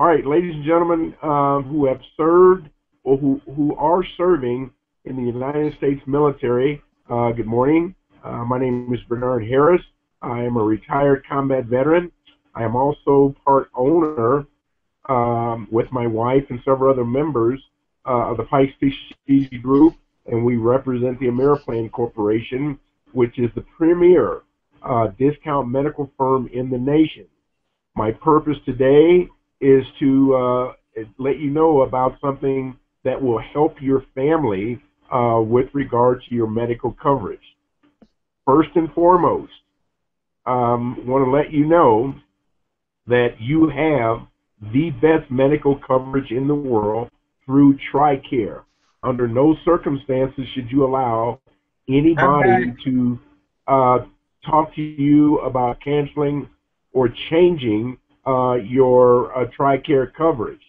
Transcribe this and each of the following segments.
All right, ladies and gentlemen uh, who have served or who, who are serving in the United States military, uh, good morning. Uh, my name is Bernard Harris. I am a retired combat veteran. I am also part owner um, with my wife and several other members uh, of the Pikes Peak Group, and we represent the Ameriplan Corporation, which is the premier uh, discount medical firm in the nation. My purpose today is to uh, let you know about something that will help your family uh, with regard to your medical coverage. First and foremost, um, want to let you know that you have the best medical coverage in the world through TRICARE. Under no circumstances should you allow anybody to uh, talk to you about canceling or changing uh, your uh, TRICARE coverage.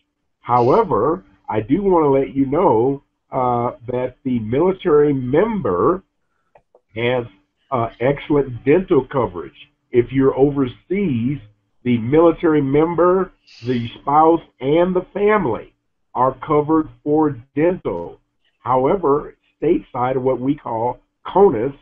However, I do want to let you know uh, that the military member has uh, excellent dental coverage. If you're overseas, the military member, the spouse, and the family are covered for dental. However, stateside, what we call CONUS,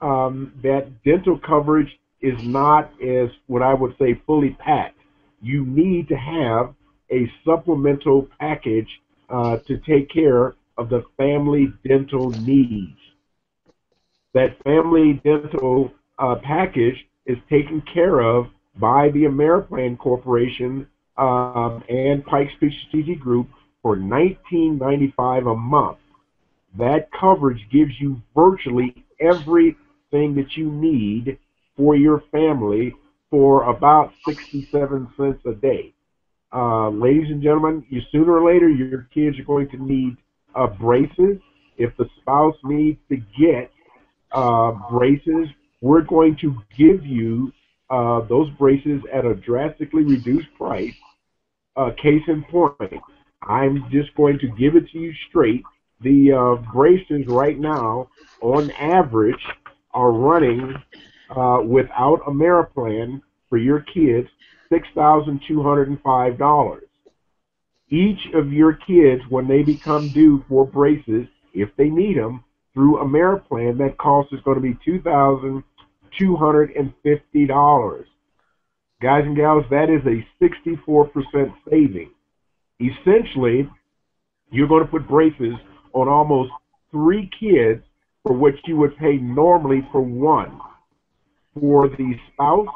um, that dental coverage is not as what I would say fully packed. You need to have a supplemental package uh, to take care of the family dental needs. That family dental uh, package is taken care of by the Ameriplan Corporation um, and Pikes Peak Strategic Group for $19.95 a month. That coverage gives you virtually everything that you need for your family for about 67 cents a day. Uh, ladies and gentlemen, you sooner or later your kids are going to need uh, braces. If the spouse needs to get uh, braces, we're going to give you uh, those braces at a drastically reduced price. Uh, case in point, I'm just going to give it to you straight. The uh, braces right now, on average, are running uh, without Ameriplan for your kids $6,205. Each of your kids, when they become due for braces, if they need them, through Ameriplan, that cost is going to be $2,250. Guys and gals, that is a 64% saving. Essentially, you're going to put braces on almost three kids for which you would pay normally for one. For the spouse,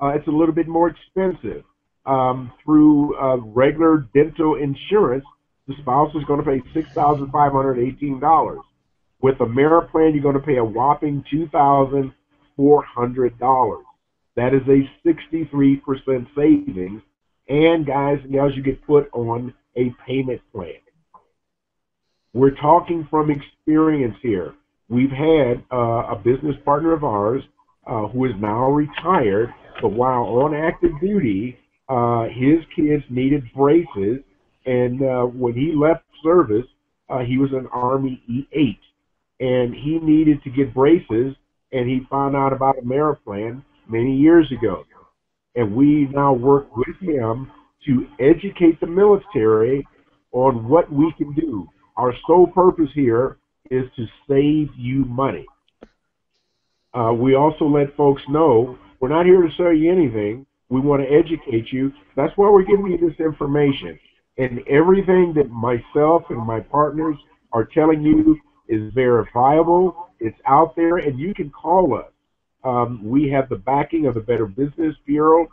uh, it's a little bit more expensive. Um, through uh, regular dental insurance, the spouse is going to pay $6,518. With Ameriplan, plan, you're going to pay a whopping $2,400. That is a 63% savings. And guys and gals, you get put on a payment plan. We're talking from experience here. We've had uh, a business partner of ours uh, who is now retired, but while on active duty, uh, his kids needed braces, and uh, when he left service, uh, he was an Army E8, and he needed to get braces, and he found out about Ameriplan many years ago. And we now work with him to educate the military on what we can do. Our sole purpose here is to save you money. Uh, we also let folks know we're not here to sell you anything. We want to educate you. That's why we're giving you this information. And everything that myself and my partners are telling you is verifiable. It's out there, and you can call us. Um, we have the backing of the Better Business Bureau,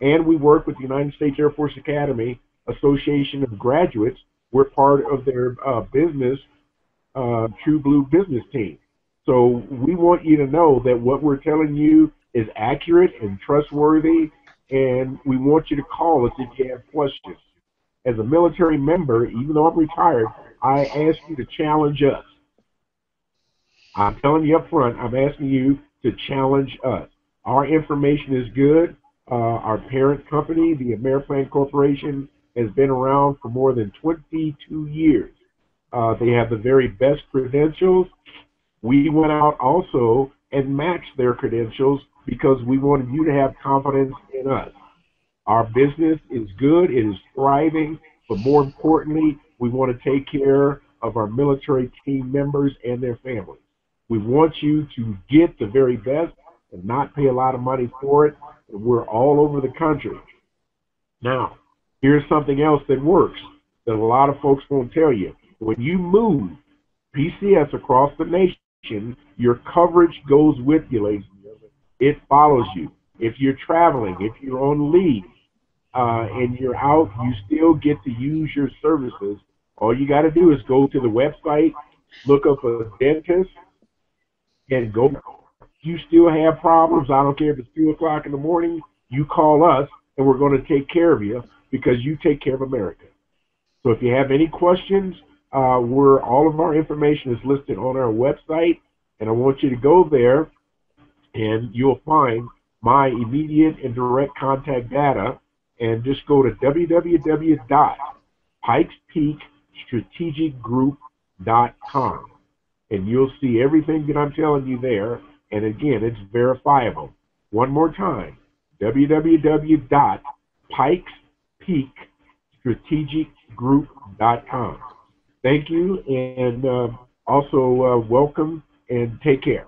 and we work with the United States Air Force Academy Association of Graduates. We're part of their uh, business uh, True Blue business team. So we want you to know that what we're telling you is accurate and trustworthy, and we want you to call us if you have questions. As a military member, even though I'm retired, I ask you to challenge us. I'm telling you up front, I'm asking you to challenge us. Our information is good. Uh, our parent company, the Ameriplan Corporation, has been around for more than 22 years. Uh, they have the very best credentials. We went out also and matched their credentials because we wanted you to have confidence in us. Our business is good, it is thriving, but more importantly, we want to take care of our military team members and their families. We want you to get the very best and not pay a lot of money for it. And we're all over the country. Now, here's something else that works that a lot of folks won't tell you. When you move PCS across the nation, your coverage goes with you. It follows you. If you're traveling, if you're on leave, uh, and you're out, you still get to use your services. All you got to do is go to the website, look up a dentist, and go. You still have problems. I don't care if it's two o'clock in the morning. You call us, and we're going to take care of you because you take care of America. So if you have any questions, uh, we're all of our information is listed on our website, and I want you to go there, and you'll find my immediate and direct contact data, and just go to www.pikespeakstrategicgroup.com and you'll see everything that I'm telling you there. And again, it's verifiable. One more time, www.pikespeakstrategicgroup.com. Thank you, and uh, also uh, welcome and take care.